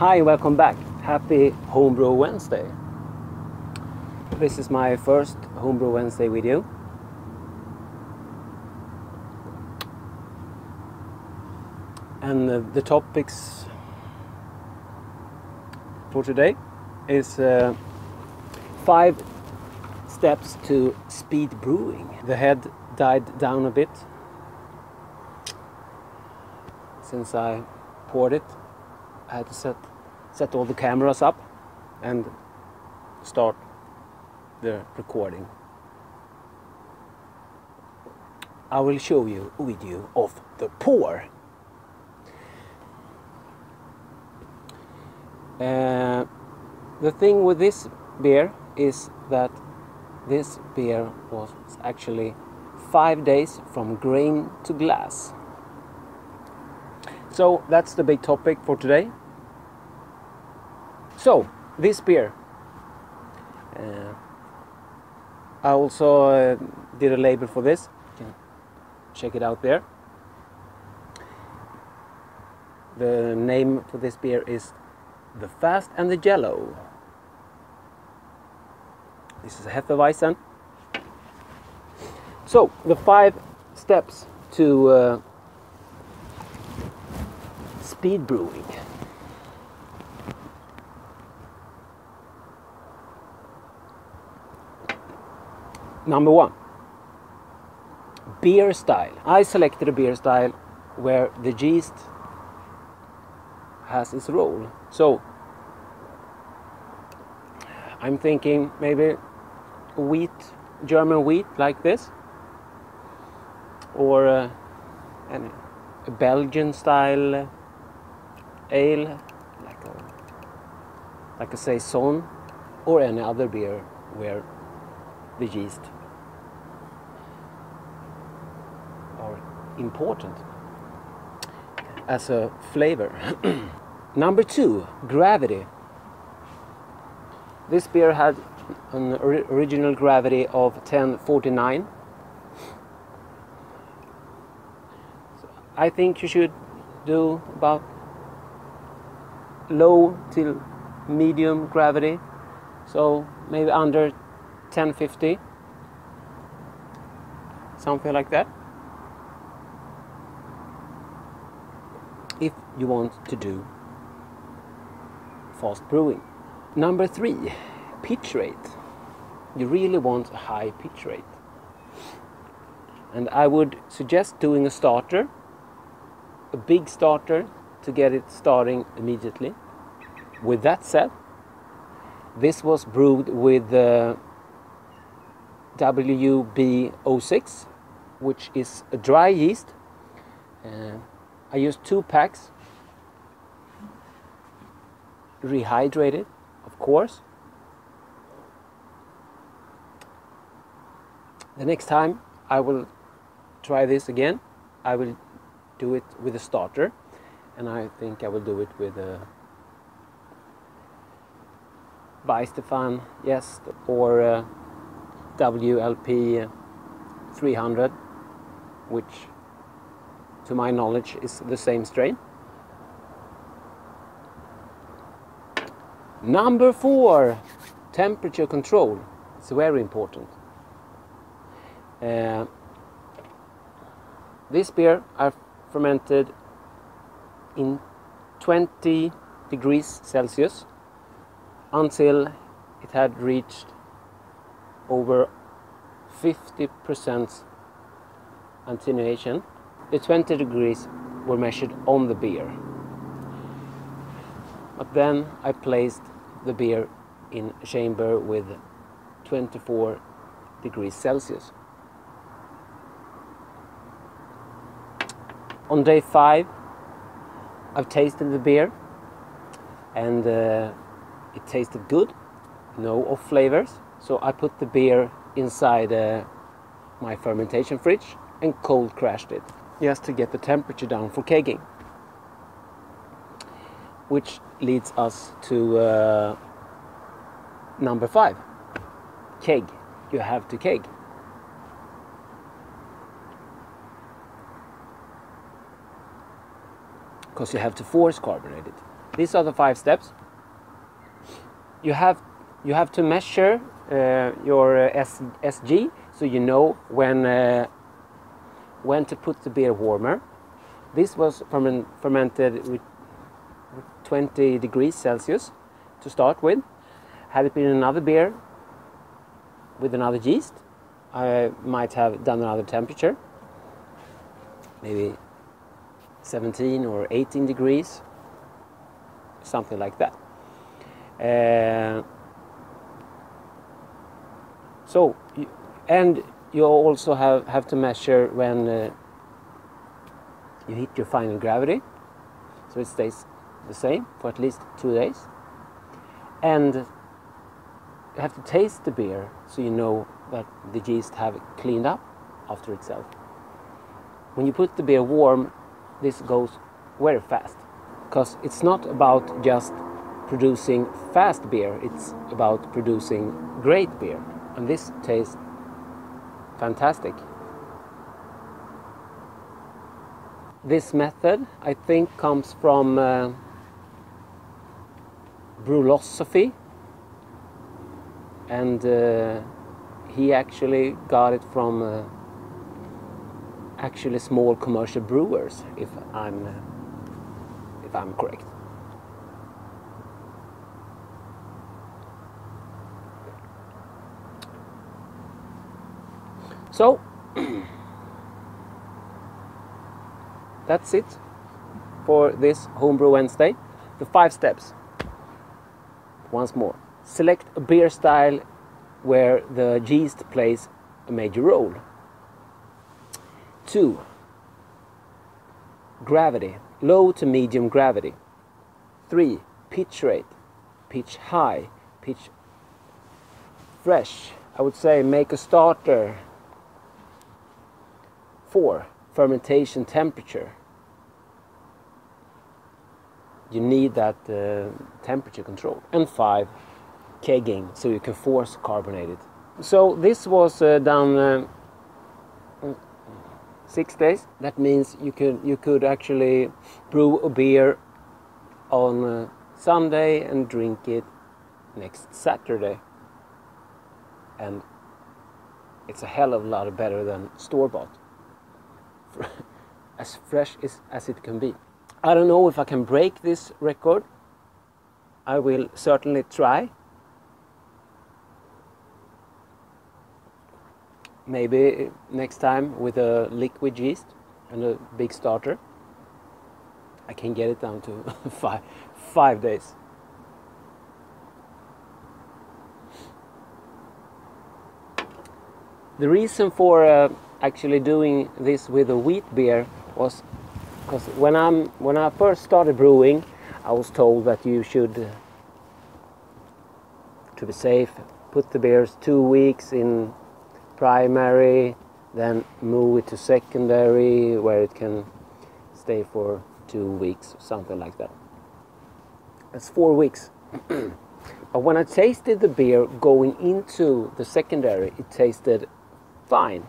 Hi, welcome back. Happy Homebrew Wednesday. This is my first Homebrew Wednesday video. And uh, the topics for today is uh, five steps to speed brewing. The head died down a bit since I poured it. I had to set set all the cameras up and start the recording. I will show you a video of the pour. Uh, the thing with this beer is that this beer was actually five days from grain to glass. So that's the big topic for today. So, this beer. Uh, I also uh, did a label for this. You can check it out there. The name for this beer is The Fast and the Jello. This is a Hefeweizen. So, the five steps to uh, speed brewing. Number one, beer style. I selected a beer style where the yeast has its role. So I'm thinking maybe wheat, German wheat like this, or uh, a Belgian style ale, like a like a saison, or any other beer where yeast are important as a flavor. Number two, gravity. This beer had an original gravity of 1049. So I think you should do about low till medium gravity. So maybe under 1050 something like that. If you want to do fast brewing. Number three pitch rate. You really want a high pitch rate. And I would suggest doing a starter a big starter to get it starting immediately. With that said this was brewed with uh, WB06, which is a dry yeast. Uh, I used two packs, rehydrated, of course. The next time I will try this again, I will do it with a starter, and I think I will do it with a by Stefan, yes, or uh, WLP 300, which to my knowledge is the same strain. Number four, temperature control. It's very important. Uh, this beer I fermented in 20 degrees Celsius until it had reached over 50% attenuation. The 20 degrees were measured on the beer. But then I placed the beer in a chamber with 24 degrees Celsius. On day five, I've tasted the beer and uh, it tasted good, no off flavors. So I put the beer inside uh, my fermentation fridge and cold crashed it just to get the temperature down for kegging. Which leads us to uh, number five keg. You have to keg. Because you have to force carbonate it. these are the five steps. You have you have to measure your uh, S, SG so you know when uh, when to put the beer warmer. This was ferment, fermented with 20 degrees Celsius to start with. Had it been another beer with another yeast, I might have done another temperature, maybe 17 or 18 degrees, something like that. Uh, so, and you also have, have to measure when uh, you hit your final gravity, so it stays the same for at least two days. And you have to taste the beer so you know that the yeast have cleaned up after itself. When you put the beer warm, this goes very fast because it's not about just producing fast beer, it's about producing great beer. And this tastes fantastic. This method, I think, comes from uh, Brülosophy, and uh, he actually got it from uh, actually small commercial brewers, if I'm if I'm correct. So that's it for this Homebrew Wednesday. The five steps. Once more, select a beer style where the yeast plays a major role. Two, gravity, low to medium gravity. Three, pitch rate, pitch high, pitch fresh. I would say make a starter. Four, fermentation temperature. You need that uh, temperature control. And five, kegging, so you can force carbonate it. So this was uh, done uh, six days. That means you could you could actually brew a beer on uh, Sunday and drink it next Saturday, and it's a hell of a lot better than store bought. as fresh as, as it can be. I don't know if I can break this record. I will certainly try. Maybe next time with a liquid yeast and a big starter. I can get it down to five, five days. The reason for uh, actually doing this with a wheat beer was because when I'm when I first started brewing, I was told that you should, to be safe, put the beers two weeks in primary, then move it to secondary where it can stay for two weeks, something like that. That's four weeks. but when I tasted the beer going into the secondary, it tasted fine.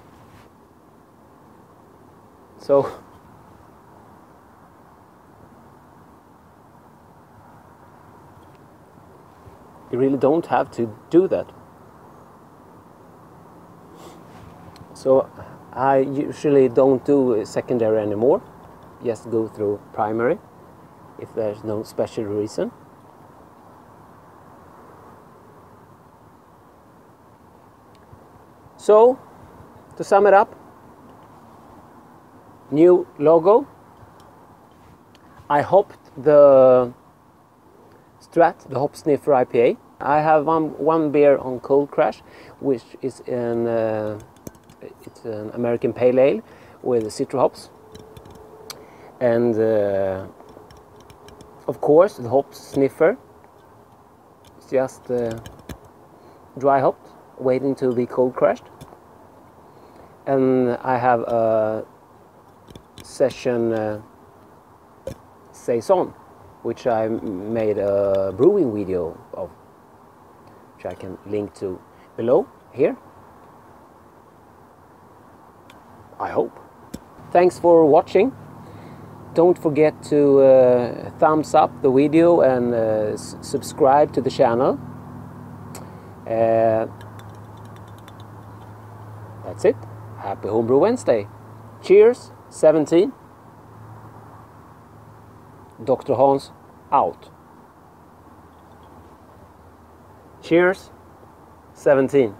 So you really don't have to do that. So I usually don't do secondary anymore. Just go through primary if there's no special reason. So, to sum it up, new logo. I hopped the Strat, the Hop Sniffer IPA. I have one, one beer on Cold Crash, which is an, uh, it's an American Pale Ale with citra hops. And uh, of course, the Hop Sniffer is just uh, dry hopped, waiting to be cold crashed. And I have a session uh, saison, which I made a brewing video of, which I can link to below here. I hope. Thanks for watching. don't forget to uh, thumbs up the video and uh, subscribe to the channel. Uh, that's it. Happy Homebrew Wednesday. Cheers, 17. Dr. Hans out. Cheers, 17.